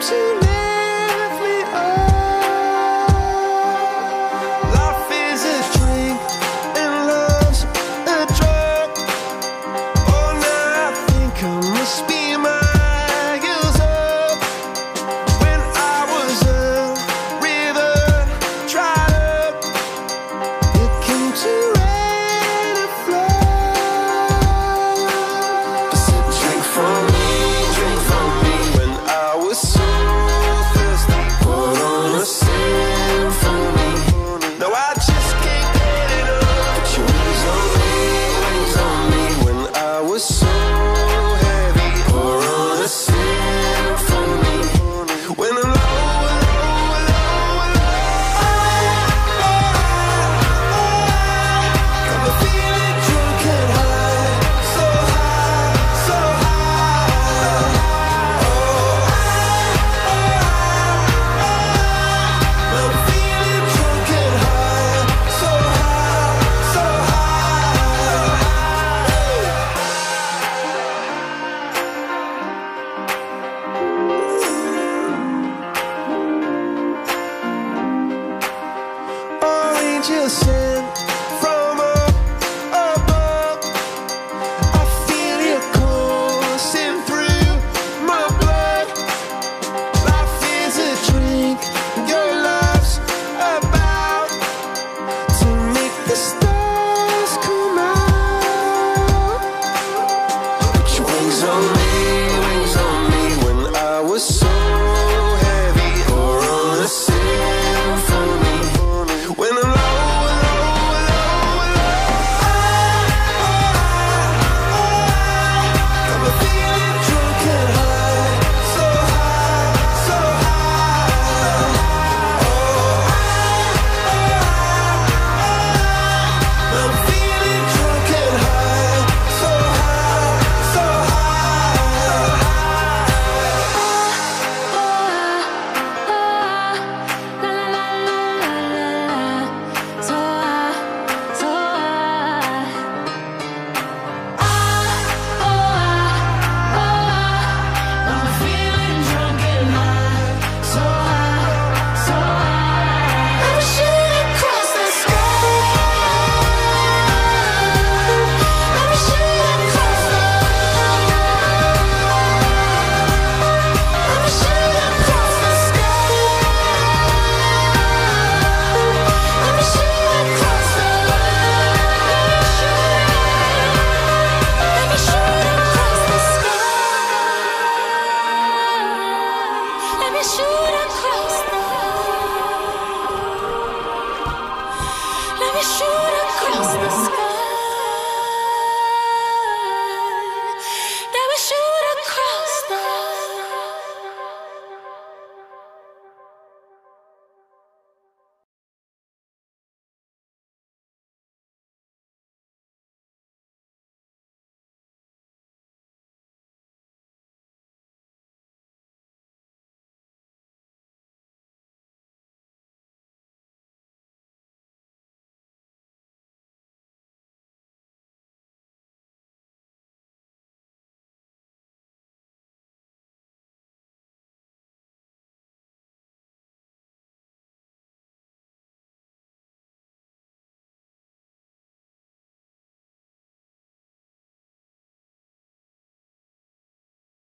to me. you sent.